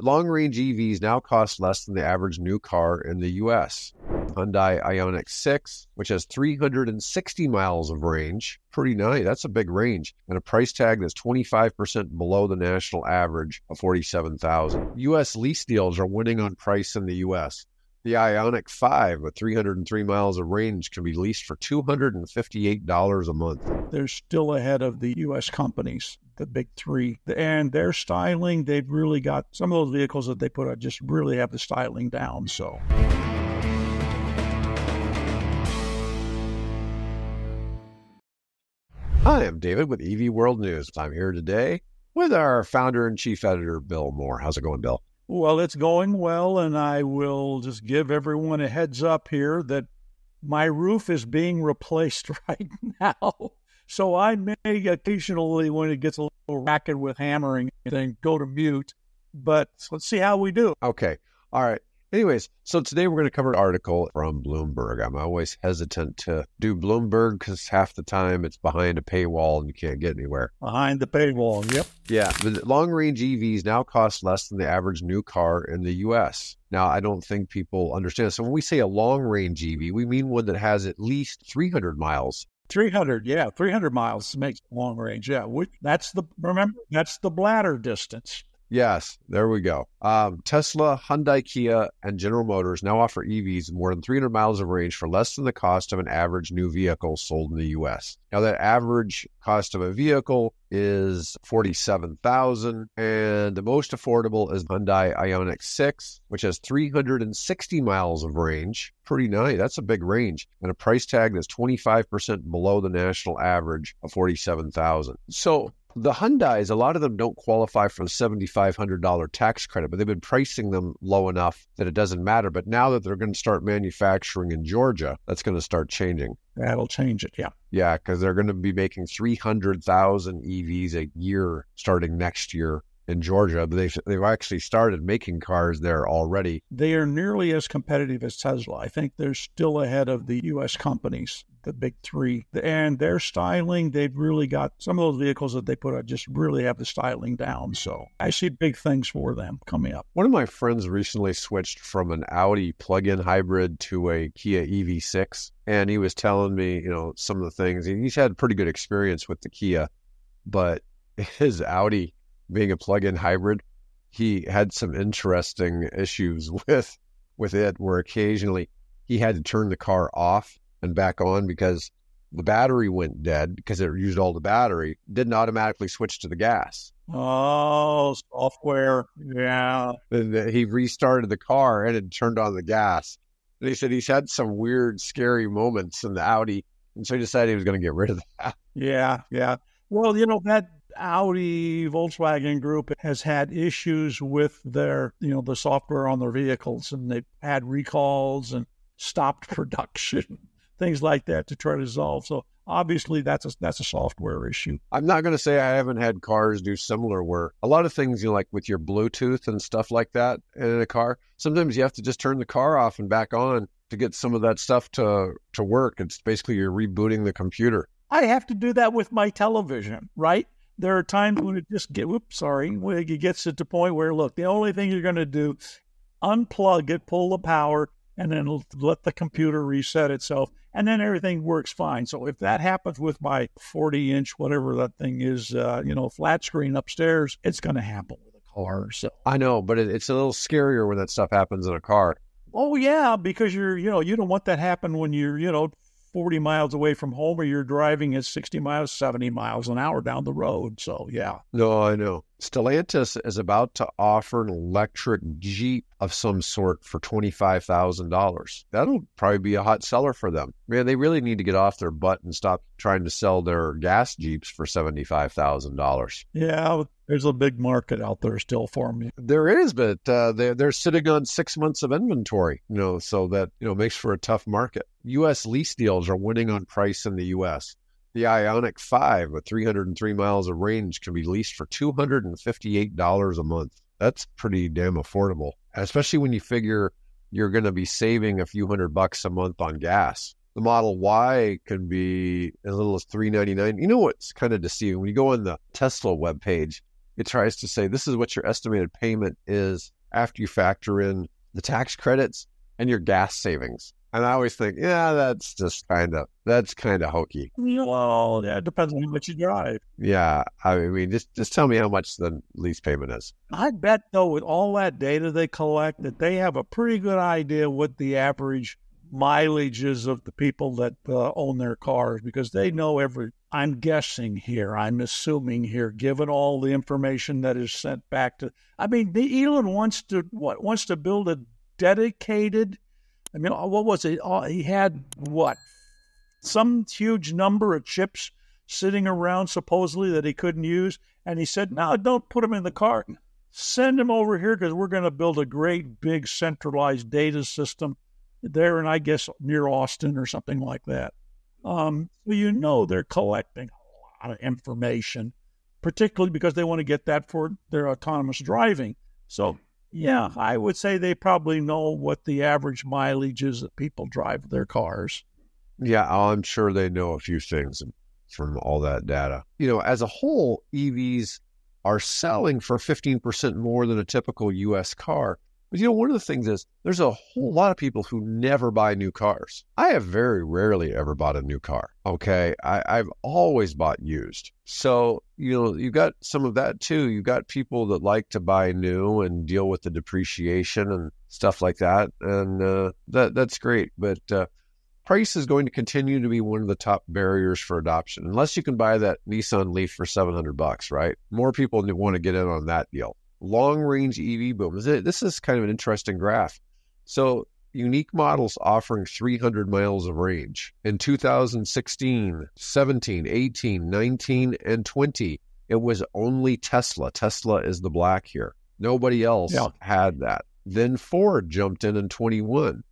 Long range EVs now cost less than the average new car in the US. Hyundai Ioniq 6, which has 360 miles of range, pretty nice. That's a big range, and a price tag that's 25% below the national average of 47,000. US lease deals are winning on price in the US. The Ioniq 5 with 303 miles of range can be leased for $258 a month. They're still ahead of the U.S. companies, the big three. And their styling, they've really got some of those vehicles that they put out just really have the styling down. So. Hi, I'm David with EV World News. I'm here today with our founder and chief editor, Bill Moore. How's it going, Bill? Well, it's going well, and I will just give everyone a heads up here that my roof is being replaced right now. So I may occasionally, when it gets a little racket with hammering, then go to mute. But let's see how we do. Okay. All right. Anyways, so today we're going to cover an article from Bloomberg. I'm always hesitant to do Bloomberg because half the time it's behind a paywall and you can't get anywhere. Behind the paywall, yep. Yeah, but long range EVs now cost less than the average new car in the US. Now, I don't think people understand. So when we say a long range EV, we mean one that has at least 300 miles 300 yeah 300 miles makes long range yeah we, that's the remember that's the bladder distance Yes, there we go. Um, Tesla, Hyundai, Kia, and General Motors now offer EVs more than 300 miles of range for less than the cost of an average new vehicle sold in the U.S. Now, that average cost of a vehicle is 47,000, and the most affordable is Hyundai Ioniq 6, which has 360 miles of range. Pretty nice. That's a big range, and a price tag that's 25% below the national average of 47,000. So the Hyundais, a lot of them don't qualify for the $7,500 tax credit, but they've been pricing them low enough that it doesn't matter. But now that they're going to start manufacturing in Georgia, that's going to start changing. That'll change it, yeah. Yeah, because they're going to be making 300,000 EVs a year starting next year in Georgia, they've, they've actually started making cars there already. They are nearly as competitive as Tesla. I think they're still ahead of the U.S. companies, the big three. And their styling, they've really got some of those vehicles that they put out just really have the styling down. So I see big things for them coming up. One of my friends recently switched from an Audi plug in hybrid to a Kia EV6. And he was telling me, you know, some of the things. He's had pretty good experience with the Kia, but his Audi being a plug-in hybrid, he had some interesting issues with with it where occasionally he had to turn the car off and back on because the battery went dead because it used all the battery, didn't automatically switch to the gas. Oh, software. Yeah. And he restarted the car and it turned on the gas. And he said he's had some weird, scary moments in the Audi. And so he decided he was going to get rid of that. Yeah. Yeah. Well, you know, that Audi Volkswagen Group has had issues with their, you know, the software on their vehicles and they've had recalls and stopped production, things like that to try to resolve. So obviously that's a that's a software issue. I'm not going to say I haven't had cars do similar work. a lot of things you know, like with your Bluetooth and stuff like that in a car, sometimes you have to just turn the car off and back on to get some of that stuff to to work. It's basically you're rebooting the computer. I have to do that with my television, right? There are times when it just get whoops sorry when it gets to the point where look the only thing you're going to do unplug it pull the power and then let the computer reset itself and then everything works fine. So if that happens with my 40 inch whatever that thing is uh, you know flat screen upstairs it's going to happen with a car so. I know but it, it's a little scarier when that stuff happens in a car. Oh yeah because you're you know you don't want that happen when you're you know 40 miles away from home or you're driving at 60 miles, 70 miles an hour down the road. So, yeah. No, I know. Stellantis is about to offer an electric Jeep of some sort for $25,000. That'll probably be a hot seller for them. Man, they really need to get off their butt and stop trying to sell their gas Jeeps for $75,000. Yeah, there's a big market out there still for me. There is, but uh, they're, they're sitting on six months of inventory, you know, so that, you know, makes for a tough market. U.S. lease deals are winning on price in the U.S. The Ioniq 5 with 303 miles of range can be leased for $258 a month. That's pretty damn affordable, especially when you figure you're going to be saving a few hundred bucks a month on gas. The Model Y can be as little as 399. You know what's kind of deceiving? When you go on the Tesla webpage, it tries to say this is what your estimated payment is after you factor in the tax credits and your gas savings. And I always think, yeah, that's just kind of that's kind of hokey. Well, yeah, it depends on how much you drive. Yeah, I mean, just just tell me how much the lease payment is. I bet though, with all that data they collect, that they have a pretty good idea what the average mileage is of the people that uh, own their cars because they know every. I'm guessing here. I'm assuming here, given all the information that is sent back to. I mean, the Elon wants to what wants to build a dedicated I mean, uh, what was it? Uh, he had what? Some huge number of chips sitting around supposedly that he couldn't use. And he said, no, don't put them in the cart. Send them over here because we're going to build a great big centralized data system there and I guess near Austin or something like that. Um, so you know they're collecting a lot of information, particularly because they want to get that for their autonomous driving. So yeah, I would say they probably know what the average mileage is that people drive their cars. Yeah, I'm sure they know a few things from all that data. You know, as a whole, EVs are selling for 15% more than a typical US car. But you know, one of the things is there's a whole lot of people who never buy new cars. I have very rarely ever bought a new car. Okay. I, I've always bought used. So, you know, you've got some of that too. You've got people that like to buy new and deal with the depreciation and stuff like that. And uh, that that's great. But uh, price is going to continue to be one of the top barriers for adoption, unless you can buy that Nissan Leaf for 700 bucks, right? More people want to get in on that deal long range EV boom. This is kind of an interesting graph. So, unique models offering 300 miles of range in 2016, 17, 18, 19, and 20. It was only Tesla. Tesla is the black here. Nobody else yeah. had that. Then Ford jumped in in 21.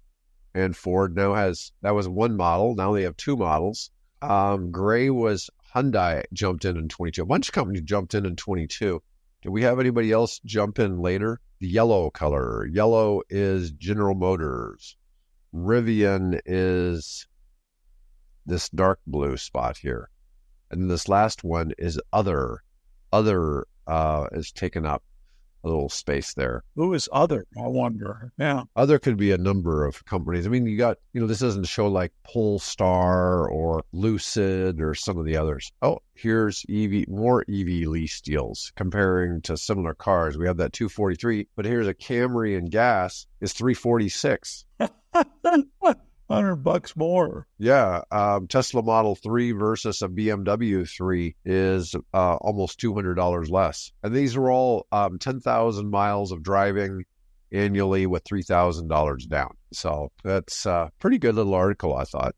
And Ford now has, that was one model. Now they have two models. Um, gray was Hyundai jumped in in 22. A bunch of companies jumped in in 22. Do we have anybody else jump in later? The yellow color. Yellow is General Motors. Rivian is this dark blue spot here. And this last one is other. Other uh, is taken up a little space there. Who is other? I wonder. Yeah. Other could be a number of companies. I mean, you got, you know, this doesn't show like Polestar or Lucid or some of the others. Oh, here's EV, more EV lease deals comparing to similar cars. We have that 243, but here's a Camry and gas is 346. hundred bucks more. Yeah, um, Tesla Model Three versus a BMW Three is uh, almost two hundred dollars less, and these are all um, ten thousand miles of driving annually with three thousand dollars down. So that's a pretty good little article, I thought.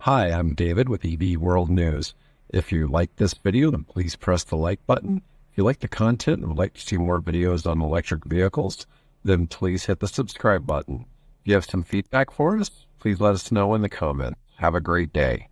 Hi, I'm David with EV World News. If you like this video, then please press the like button. If you like the content and would like to see more videos on electric vehicles, then please hit the subscribe button. You have some feedback for us, please let us know in the comments. Have a great day.